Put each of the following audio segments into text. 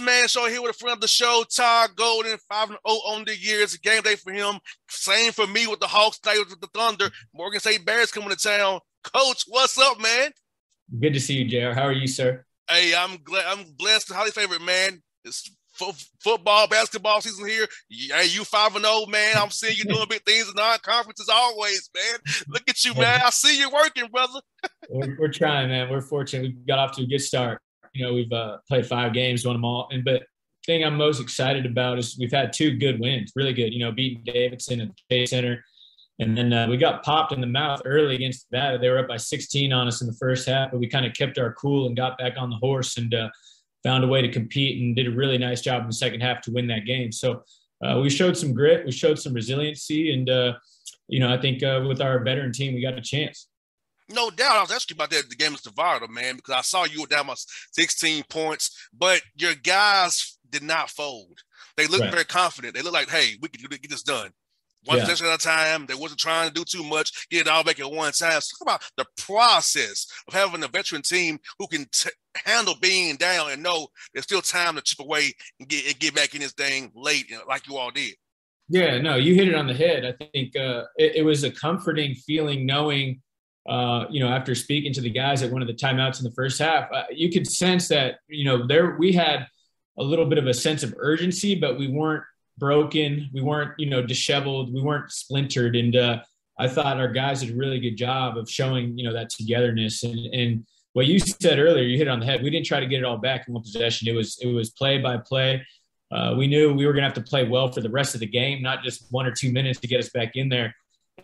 man show here with a friend of the show, Todd Golden, 5 0 on the year. It's a game day for him. Same for me with the Hawks, tonight with the Thunder. Morgan State Bears coming to town. Coach, what's up, man? Good to see you, JR. How are you, sir? Hey, I'm glad I'm blessed, highly favorite man. It's football, basketball season here. Hey, you 5 and 0, man. I'm seeing you doing big things in non conferences always, man. Look at you, man. I see you working, brother. we're, we're trying, man. We're fortunate. We got off to a good start you know, we've uh, played five games, won them all. And but thing I'm most excited about is we've had two good wins, really good. You know, beating Davidson at the Chase Center, and then uh, we got popped in the mouth early against that. They were up by 16 on us in the first half, but we kind of kept our cool and got back on the horse and uh, found a way to compete and did a really nice job in the second half to win that game. So uh, we showed some grit, we showed some resiliency, and uh, you know, I think uh, with our veteran team, we got a chance. No doubt. I was asking about that the game is divided, man, because I saw you were down by 16 points, but your guys did not fold. They looked right. very confident. They looked like, hey, we can get this done. One yeah. possession at a time. They wasn't trying to do too much, get it all back at one time. So talk about the process of having a veteran team who can t- handle being down and know there's still time to chip away and get, and get back in this thing late, you know, like you all did. Yeah, no, you hit it on the head. I think uh, it, it was a comforting feeling knowing – uh, you know, after speaking to the guys at one of the timeouts in the first half, uh, you could sense that, you know, there we had a little bit of a sense of urgency, but we weren't broken. We weren't, you know, disheveled. We weren't splintered. And uh, I thought our guys did a really good job of showing, you know, that togetherness. And, and what you said earlier, you hit it on the head. We didn't try to get it all back in one possession. It was, it was play by play. Uh, we knew we were going to have to play well for the rest of the game, not just one or two minutes to get us back in there.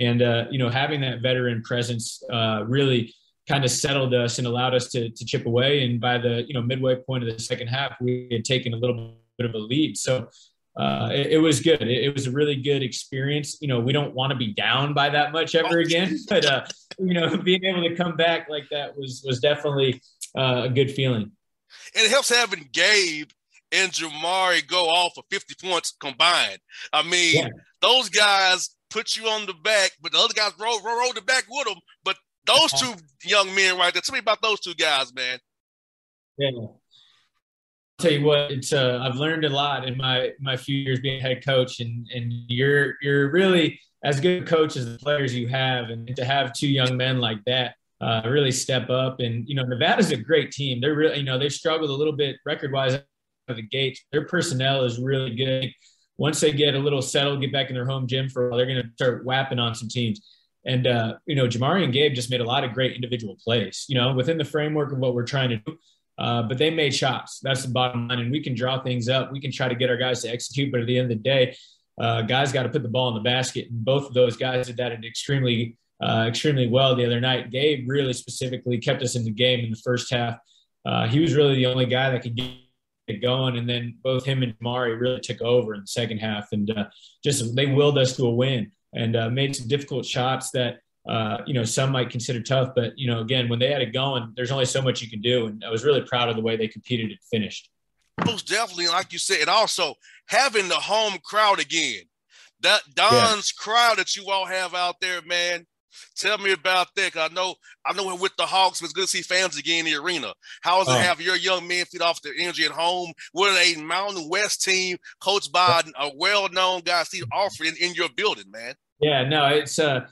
And, uh, you know, having that veteran presence uh, really kind of settled us and allowed us to, to chip away. And by the, you know, midway point of the second half, we had taken a little bit of a lead. So uh, it, it, was good. It, it, was a really good experience. You know, we don't want to be down by that much ever again, but, uh, you know, being able to come back like that was, was definitely uh, a good feeling. And it helps having Gabe and Jamari go off for 50 points combined. I mean, yeah. those guys put you on the back, but the other guys rode, rode the back with them. But those uh-huh. two young men right there, tell me about those two guys, man. Yeah. I'll tell you what, it's uh, I've learned a lot in my my few years being head coach, and and you're you're really as good a coach as the players you have, and to have two young men like that uh, really step up. And you know, Nevada's a great team. They're really you know they've struggled a little bit record wise out of the gates. Their personnel is really good once they get a little settled, get back in their home gym for they're going to start whapping on some teams. And, uh, you know, Jamari and Gabe just made a lot of great individual plays, you know, within the framework of what we're trying to do. Uh, but they made shots. That's the bottom line. And we can draw things up. We can try to get our guys to execute. But at the end of the day, uh, guys got to put the ball in the basket. And both of those guys did that extremely, uh, extremely well the other night. Gabe really specifically kept us in the game in the first half. Uh, he was really the only guy that could get going. And then both him and Mari really took over in the second half and uh, just they willed us to a win and uh, made some difficult shots that, uh, you know, some might consider tough. But, you know, again, when they had it going, there's only so much you can do. And I was really proud of the way they competed and finished. Most definitely, like you said, and also having the home crowd again. That Don's yeah. crowd that you all have out there, man, Tell me about that. I know I know with the Hawks, it's good to see fans again in the arena. How is it uh, have your young men feed off the energy at home? What a Mountain West team coached by a well-known guy, Steve Alford, in, in your building, man? Yeah, no, it's uh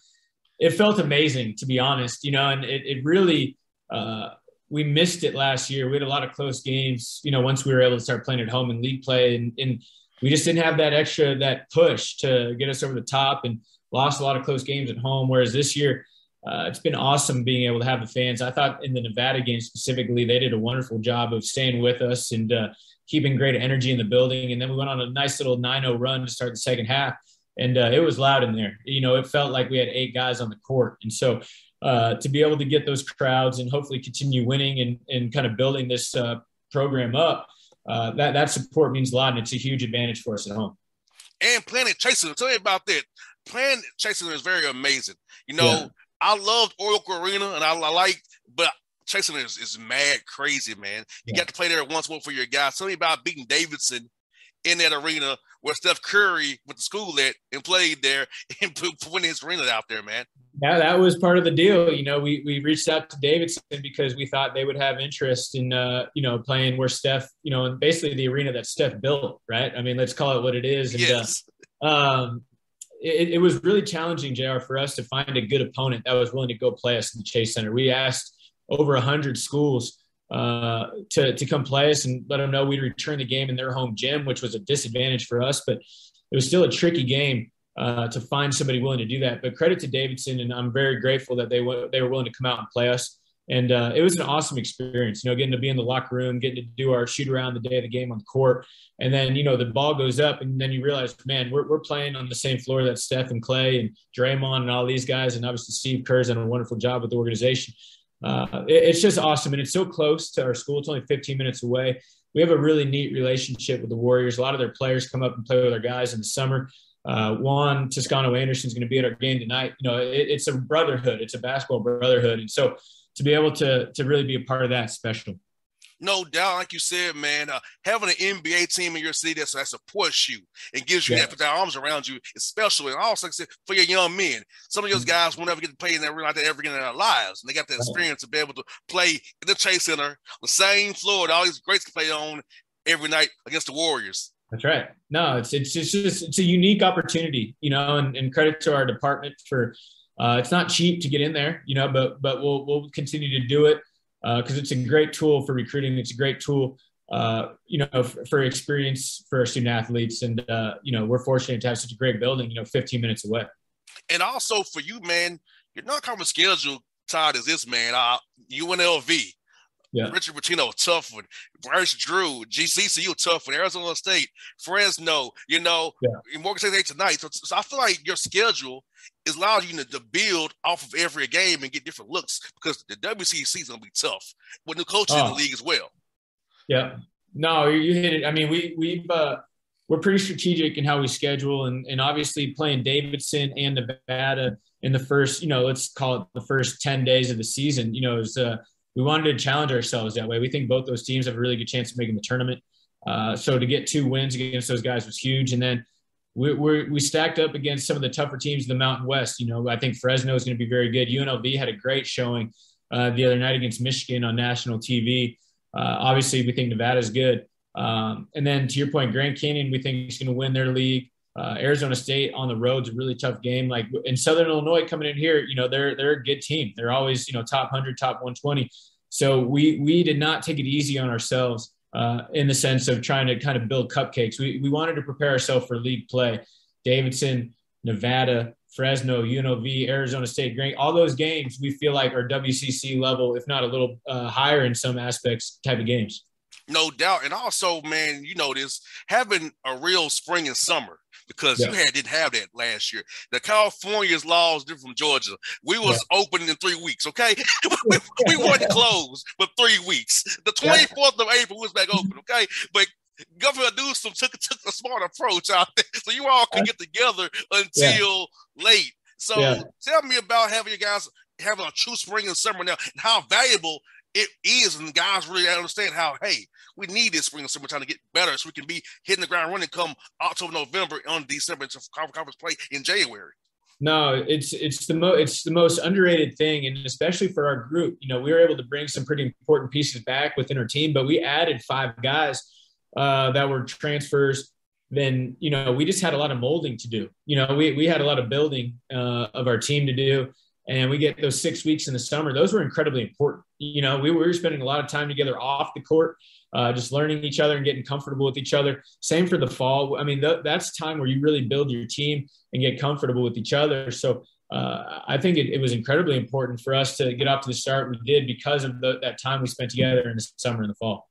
it felt amazing to be honest, you know, and it, it really uh we missed it last year. We had a lot of close games, you know, once we were able to start playing at home in league play and, and we just didn't have that extra that push to get us over the top and lost a lot of close games at home. Whereas this year, uh, it's been awesome being able to have the fans. I thought in the Nevada game specifically, they did a wonderful job of staying with us and uh, keeping great energy in the building. And then we went on a nice little 9-0 run to start the second half, and uh, it was loud in there. You know, it felt like we had eight guys on the court, and so. Uh, to be able to get those crowds and hopefully continue winning and, and kind of building this uh, program up, uh, that that support means a lot, and it's a huge advantage for us at home. And Planet Chaser, tell me about that playing Chasing is very amazing. You know, yeah. I loved Oracle Arena and I, I like, but Chasing is, is mad crazy, man. You yeah. got to play there once more for your guys. Tell me about beating Davidson in that arena where Steph Curry went to school at and played there and put, put his arena out there, man. Yeah, that was part of the deal. You know, we we reached out to Davidson because we thought they would have interest in uh, you know playing where Steph, you know, basically the arena that Steph built, right? I mean, let's call it what it is. And, yes. Uh, um, it, it, was really challenging, JR. for us to find a good opponent that was willing to go play us in the Chase Center. We asked over hundred schools uh, to to come play us and let them know we'd return the game in their home gym, which was a disadvantage for us, but it was still a tricky game uh, to find somebody willing to do that. But credit to Davidson, and I'm very grateful that they w- they were willing to come out and play us. And uh, it was an awesome experience, you know, getting to be in the locker room, getting to do our shoot around the day of the game on the court. And then, you know, the ball goes up, and then you realize, man, we're, we're playing on the same floor that Steph and Clay and Draymond and all these guys. And obviously, Steve Kerr's done a wonderful job with the organization. Uh, it, it's just awesome. And it's so close to our school, it's only 15 minutes away. We have a really neat relationship with the Warriors. A lot of their players come up and play with our guys in the summer. Uh, Juan Toscano Anderson is going to be at our game tonight. You know, it, it's a brotherhood. It's a basketball brotherhood, and so to be able to to really be a part of that special. No doubt, like you said, man, uh, having an NBA team in your city that's, that supports you and gives you yeah. that, put their arms around you is special. And also, like I said, for your young men, some of those mm-hmm. guys will never get to play in that real like that ever again in their lives. And they got the experience to be able to play in the Chase Center, the same floor that all these greats can play on every night against the Warriors. That's right. No, it's it's just it's a unique opportunity, you know, and, and credit to our department for uh, it's not cheap to get in there, you know, but but we'll we'll continue to do it because uh, it's a great tool for recruiting. It's a great tool, uh, you know, for, for, experience for our student athletes, and uh, you know, we're fortunate to have such a great building, you know, 15 minutes away. And also for you, man, your non-conference schedule, Todd, is this man, uh, UNLV. Yeah. Richard Pitino, tough one. Bryce Drew, GCU, tough one. Arizona State, Fresno, you know, yeah. Morgan State tonight. So, so I feel like your schedule is allowing you to, to, build off of every game and get different looks because the WCC is going to be tough with new coaches oh. in the oh. league as well. Yeah. No, you hit it. I mean, we, we've, uh, we're pretty strategic in how we schedule and, and obviously playing Davidson and Nevada in the first, you know, let's call it the first 10 days of the season, you know, is, uh, we wanted to challenge ourselves that way. We think both those teams have a really good chance of making the tournament. Uh, so to get two wins against those guys was huge. And then we, we we stacked up against some of the tougher teams in the Mountain West. You know, I think Fresno is going to be very good. UNLV had a great showing uh, the other night against Michigan on national TV. Uh, obviously, we think Nevada is good. Um, and then to your point, Grand Canyon, we think is going to win their league. Uh, Arizona State on the road is a really tough game. Like in Southern Illinois coming in here, you know they're they're a good team. They're always you know top hundred, top one twenty. So we we did not take it easy on ourselves uh, in the sense of trying to kind of build cupcakes. We we wanted to prepare ourselves for league play. Davidson, Nevada, Fresno, UNLV, Arizona State, Grant, all those games we feel like are WCC level, if not a little uh, higher in some aspects, type of games. No doubt, and also, man, you know this having a real spring and summer because yeah. you had didn't have that last year. The California's laws different from Georgia. We was yeah. open in three weeks, okay? we, we weren't closed for three weeks. The 24th of April was back open, okay? But Governor Newsom took took a smart approach out there, so you all could get together until yeah. late. So tell me about having you guys having a true spring and summer now, and how valuable it is, and guys really understand how, hey, we need this spring and summertime to get better so we can be hitting the ground running come October, November, on December to conference play in January. No, it's it's the most it's the most underrated thing, and especially for our group. You know, we were able to bring some pretty important pieces back within our team, but we added five guys uh, that were transfers. Then you know, we just had a lot of molding to do. You know, we we had a lot of building uh, of our team to do and we get those six weeks in the summer those were incredibly important. You know we were spending a lot of time together off the court uh, just learning each other and getting comfortable with each other. Same for the fall. I mean th- that's time where you really build your team and get comfortable with each other. So uh, I think it, it, was incredibly important for us to get off to the start. We did because of the, that time we spent together in the summer and the fall.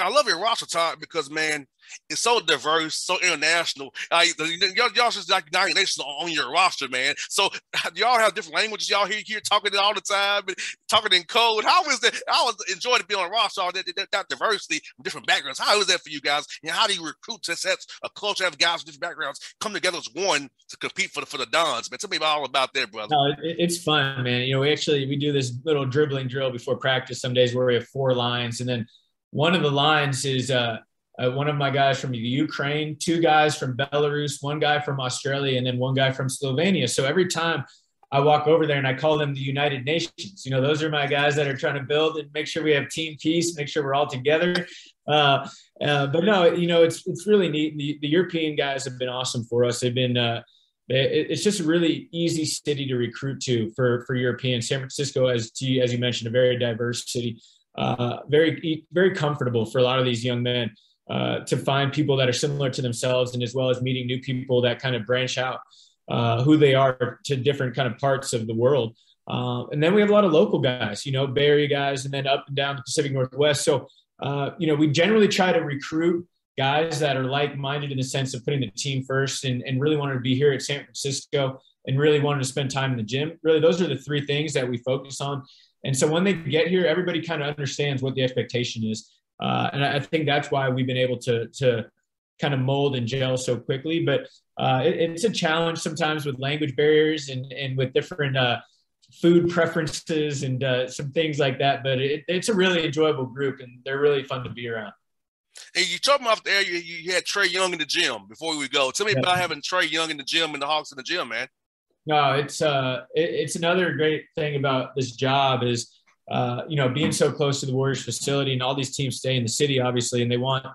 I love your roster, Todd, because man, it's so diverse, so international. Uh, y'all, y'all just like United Nations on your roster, man. So y'all have different languages. Y'all hear here talking all the time, talking in code. How is that? I was enjoy to be on a roster, all that, that, that diversity, different backgrounds. How is that for you guys? And how do you recruit to set a culture of guys with different backgrounds come together as one to compete for the for the Dons? Man, tell me all about that, brother. No, it, it's fun, man. You know, we actually we do this little dribbling drill before practice. Some days where we have four lines, and then one of the lines is uh, uh, one of my guys from the Ukraine, two guys from Belarus, one guy from Australia, and then one guy from Slovenia. So every time I walk over there and I call them the United Nations. You know, those are my guys that are trying to build and make sure we have team peace, make sure we're all together. Uh, uh, but no, you know, it's it's really neat. The, the, European guys have been awesome for us. They've been uh, it's just a really easy city to recruit to for for Europeans. San Francisco, as to, as you mentioned, a very diverse city, uh, very very comfortable for a lot of these young men uh, to find people that are similar to themselves, and as well as meeting new people that kind of branch out uh, who they are to different kind of parts of the world. Uh, and then we have a lot of local guys, you know, Bay Area guys, and then up and down the Pacific Northwest. So, uh, you know, we generally try to recruit guys that are like-minded in the sense of putting the team first and, and really wanted to be here at San Francisco and really wanted to spend time in the gym. Really, those are the three things that we focus on. And so when they get here, everybody kind of understands what the expectation is. Uh, and I think that's why we've been able to, to kind of mold and gel so quickly. But uh, it, it's a challenge sometimes with language barriers and, and with different uh, food preferences and uh, some things like that. But it, it's a really enjoyable group and they're really fun to be around. And you talking about there, you, you had Trae Young in the gym before we go. Tell me yeah. about having Trae Young in the gym and the Hawks in the gym, man. No, it's uh, it, it's another great thing about this job is, uh, you know, being so close to the Warriors facility and all these teams stay in the city, obviously, and they want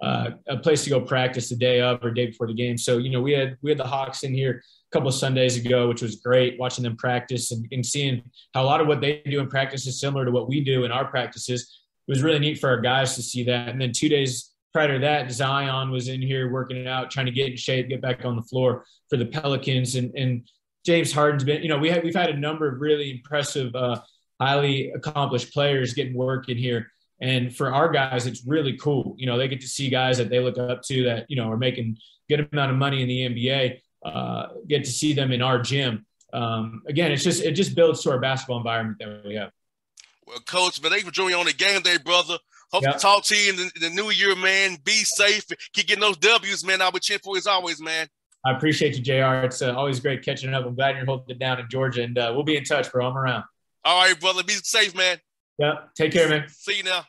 uh, a place to go practice the day of or day before the game. So, you know, we had we had the Hawks in here a couple of Sundays ago, which was great watching them practice and, and seeing how a lot of what they do in practice is similar to what we do in our practices it was really neat for our guys to see that. And then two days prior to that, Zion was in here working it out, trying to get in shape, get back on the floor for the Pelicans. And, and James Harden's been, you know, we had, we've had a number of really impressive, uh, highly accomplished players getting work in here. And for our guys, it's really cool. You know, they get to see guys that they look up to that, you know, are making good amount of money in the NBA, uh, get to see them in our gym. Um, again, it's just, it just builds to our basketball environment that we have. Well, Coach, but thank you for joining on the game day, brother. Hope yep. to talk to you in the, the, new year, man. Be safe. Keep getting those W's, man. I'll be cheering for you as always, man. I appreciate you, JR. It's uh, always great catching up. I'm glad you're holding it down in Georgia, and uh, we'll be in touch, bro. I'm around. All right, brother. Be safe, man. Yeah. Take care, man. See you now.